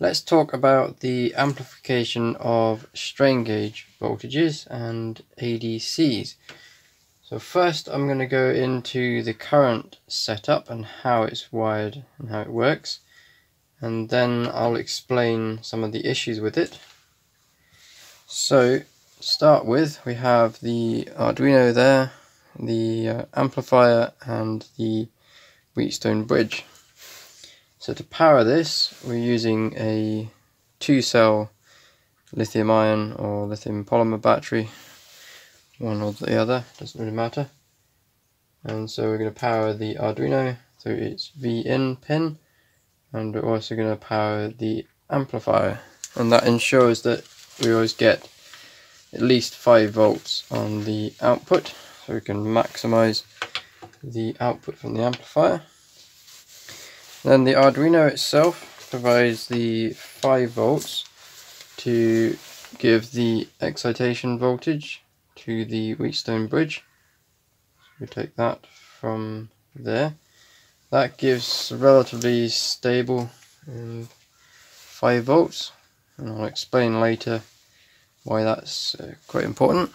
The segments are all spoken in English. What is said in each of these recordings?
Let's talk about the amplification of strain gauge voltages and ADCs. So first I'm going to go into the current setup and how it's wired and how it works and then I'll explain some of the issues with it. So start with we have the Arduino there, the uh, amplifier and the Wheatstone bridge. So to power this, we're using a two cell lithium ion or lithium polymer battery, one or the other, doesn't really matter. And so we're going to power the Arduino through its V-in pin, and we're also going to power the amplifier. And that ensures that we always get at least 5 volts on the output, so we can maximize the output from the amplifier. Then the Arduino itself provides the 5 volts to give the excitation voltage to the Wheatstone bridge. So we take that from there. That gives relatively stable um, 5 volts and I'll explain later why that's uh, quite important.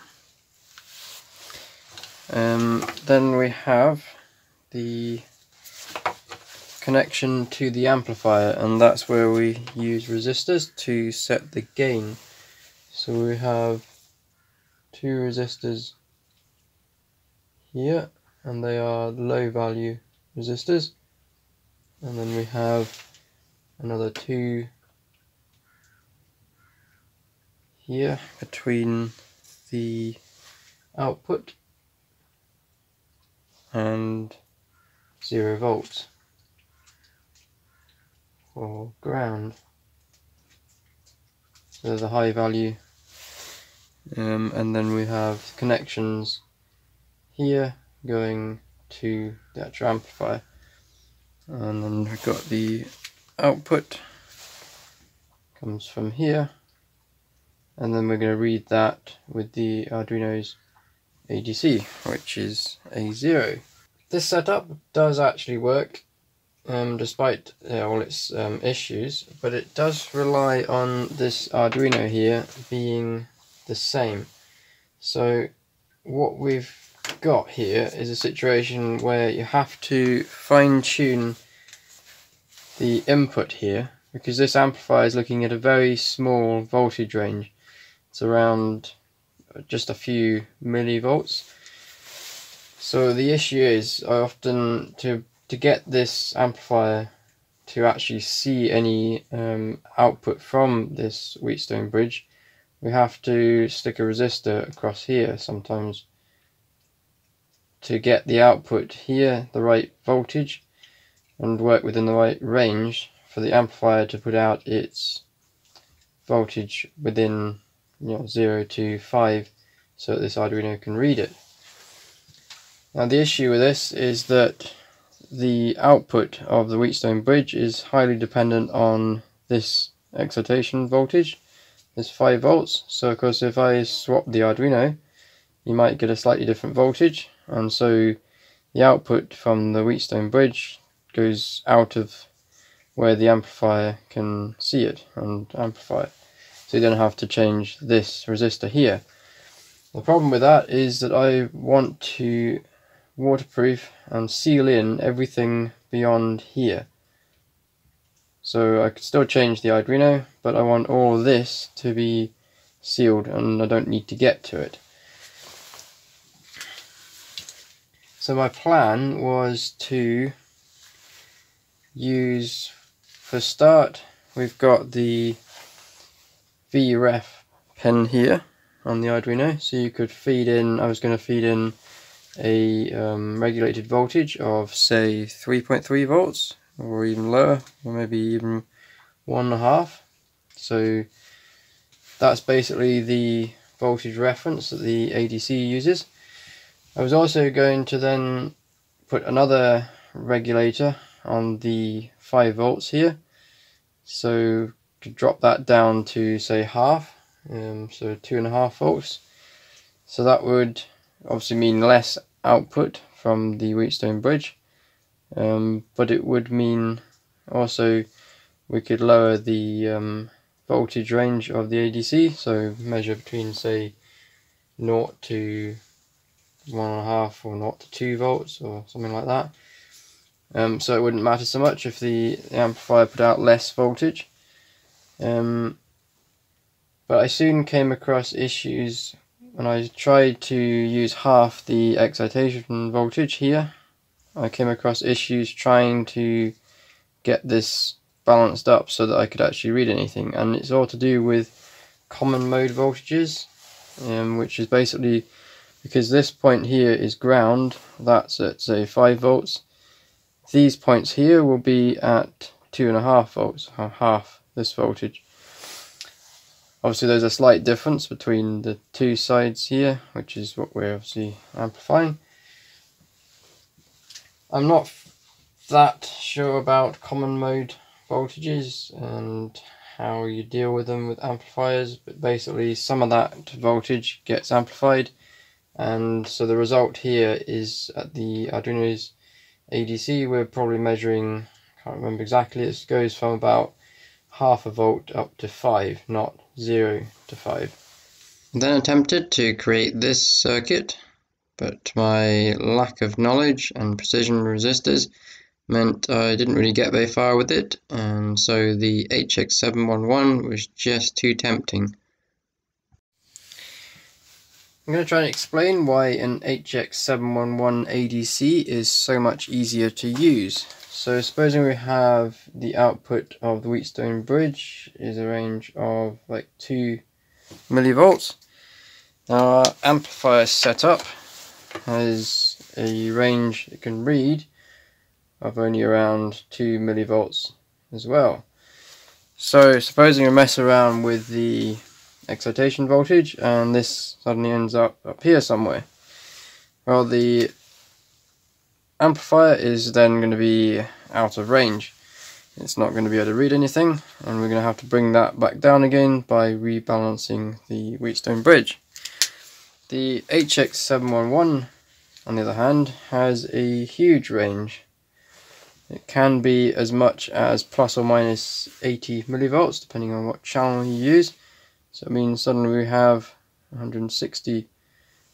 Um, then we have the connection to the amplifier and that's where we use resistors to set the gain. So we have two resistors here and they are low value resistors. And then we have another two here between the output and zero volts or ground. So there's a high value. Um, and then we have connections here going to the actual amplifier. And then we've got the output comes from here. And then we're going to read that with the Arduino's ADC, which is A0. This setup does actually work um, despite uh, all its um, issues, but it does rely on this Arduino here being the same. So what we've got here is a situation where you have to fine tune the input here because this amplifier is looking at a very small voltage range. It's around just a few millivolts. So the issue is I often to to get this amplifier to actually see any um, output from this Wheatstone bridge, we have to stick a resistor across here sometimes to get the output here, the right voltage, and work within the right range for the amplifier to put out its voltage within you know 0 to 5 so that this Arduino can read it. Now the issue with this is that the output of the Wheatstone bridge is highly dependent on this excitation voltage, this 5 volts. So of course if I swap the Arduino, you might get a slightly different voltage, and so the output from the Wheatstone bridge goes out of where the amplifier can see it and amplify it. So you don't have to change this resistor here. The problem with that is that I want to waterproof and seal in everything beyond here. So I could still change the Arduino, but I want all this to be sealed and I don't need to get to it. So my plan was to use, for start, we've got the VREF pin here on the Arduino, so you could feed in, I was going to feed in a um, regulated voltage of say 3.3 volts or even lower or maybe even one and a half. So that's basically the voltage reference that the ADC uses. I was also going to then put another regulator on the 5 volts here. So to drop that down to say half um, so two and a half volts. So that would obviously mean less output from the Wheatstone bridge um, but it would mean also we could lower the um, voltage range of the ADC, so measure between say 0 to 1.5 or 0 to 2 volts or something like that. Um, so it wouldn't matter so much if the, amplifier put out less voltage. Um, but I soon came across issues when I tried to use half the excitation voltage here. I came across issues trying to get this balanced up so that I could actually read anything and it's all to do with common mode voltages um, which is basically because this point here is ground that's at say 5 volts these points here will be at 2.5 volts half this voltage obviously there's a slight difference between the two sides here which is what we're obviously amplifying. I'm not that sure about common mode voltages and how you deal with them with amplifiers but basically some of that voltage gets amplified and so the result here is at the Arduino's ADC we're probably measuring I can't remember exactly it goes from about half a volt up to 5 not 0 to 5 then attempted to create this circuit but my lack of knowledge and precision resistors meant I didn't really get very far with it, and so the HX711 was just too tempting. I'm going to try and explain why an HX711 ADC is so much easier to use. So supposing we have the output of the Wheatstone bridge is a range of like 2 millivolts. Now our amplifier setup has a range it can read of only around 2 millivolts as well. So supposing we mess around with the excitation voltage and this suddenly ends up up here somewhere. Well the amplifier is then going to be out of range. It's not going to be able to read anything and we're going to have to bring that back down again by rebalancing the Wheatstone bridge. The HX711 on the other hand has a huge range it can be as much as plus or minus 80 millivolts depending on what channel you use. So it means suddenly we have 160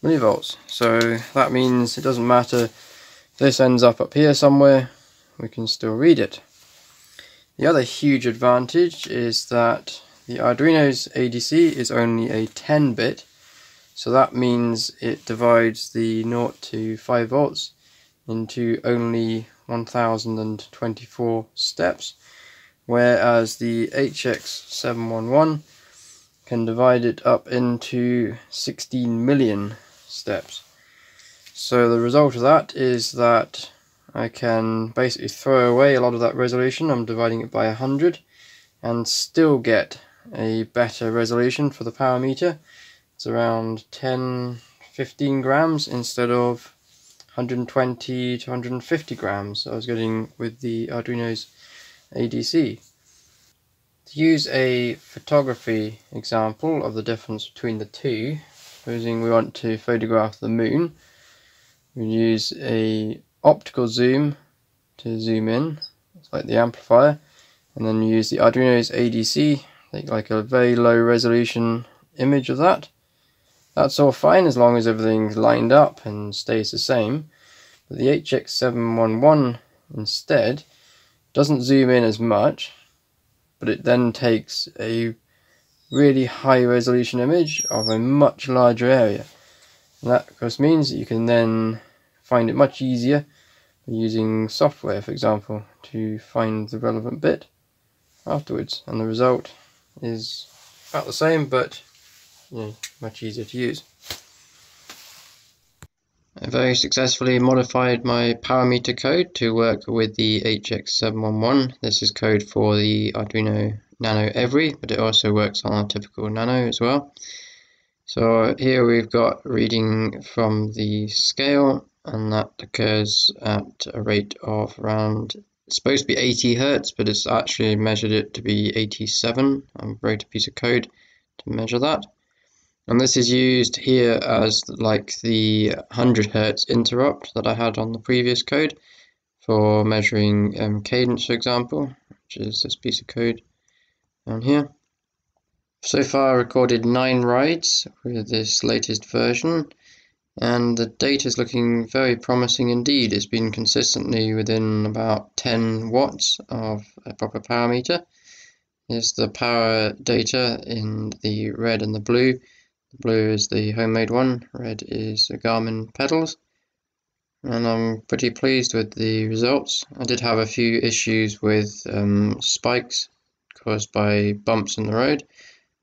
millivolts. So that means it doesn't matter this ends up up here somewhere, we can still read it. The other huge advantage is that the Arduino's ADC is only a 10 bit so that means it divides the 0 to 5 volts into only 1024 steps whereas the HX711 can divide it up into 16 million steps. So the result of that is that I can basically throw away a lot of that resolution, I'm dividing it by 100, and still get a better resolution for the power meter. It's around 10-15 grams instead of 120 to 150 grams I was getting with the Arduino's ADC. To use a photography example of the difference between the two, supposing we want to photograph the moon, we use a optical zoom to zoom in, like the amplifier, and then use the Arduino's ADC, take like a very low resolution image of that, that's all fine as long as everything's lined up and stays the same. But the HX711 instead doesn't zoom in as much, but it then takes a really high resolution image of a much larger area. And that of course means that you can then find it much easier using software, for example, to find the relevant bit afterwards. And the result is about the same, but you know, much easier to use. I very successfully modified my power meter code to work with the HX711. This is code for the Arduino Nano Every, but it also works on a typical Nano as well. So here we've got reading from the scale, and that occurs at a rate of around, it's supposed to be 80 hertz, but it's actually measured it to be 87. I wrote a piece of code to measure that and this is used here as like the 100 hertz interrupt that I had on the previous code for measuring um, cadence for example which is this piece of code down here. So far I recorded nine rides with this latest version and the data is looking very promising indeed. It's been consistently within about 10 watts of a proper power meter. Here's the power data in the red and the blue. The blue is the homemade one, red is the Garmin pedals. And I'm pretty pleased with the results. I did have a few issues with um, spikes caused by bumps in the road.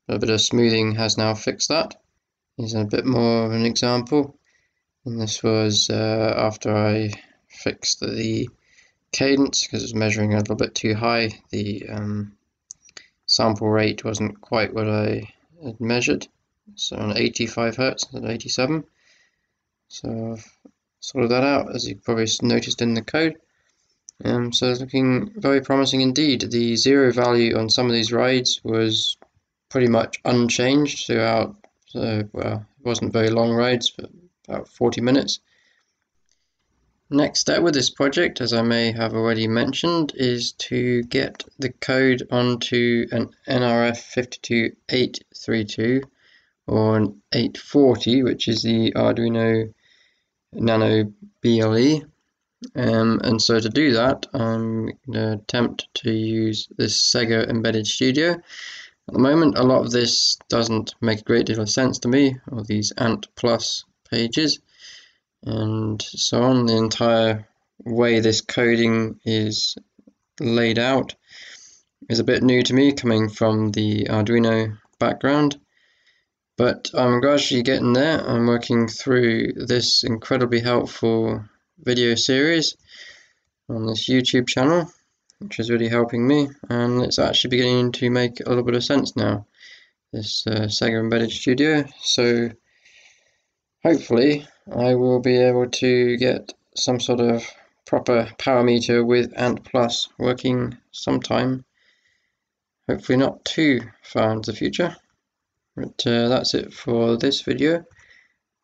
A bit of smoothing has now fixed that. Here's a bit more of an example. And this was uh, after I fixed the cadence because it was measuring a little bit too high. The um, sample rate wasn't quite what I had measured. So on 85 hertz instead of 87 so I've sorted that out as you probably noticed in the code. Um, so it's looking very promising indeed. The zero value on some of these rides was pretty much unchanged throughout so well it wasn't very long rides but about 40 minutes. Next step with this project, as I may have already mentioned, is to get the code onto an nRF52832 or an 840, which is the Arduino Nano BLE. Um, and so to do that, I'm going to attempt to use this Segger Embedded Studio. At the moment, a lot of this doesn't make a great deal of sense to me, or these Ant Plus pages and so on. The entire way this coding is laid out is a bit new to me coming from the Arduino background but I'm gradually getting there. I'm working through this incredibly helpful video series on this YouTube channel which is really helping me and it's actually beginning to make a little bit of sense now this uh, Segger Embedded Studio so hopefully I will be able to get some sort of proper power meter with Ant Plus working sometime. Hopefully not too far into the future. But uh, that's it for this video.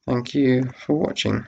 Thank you for watching.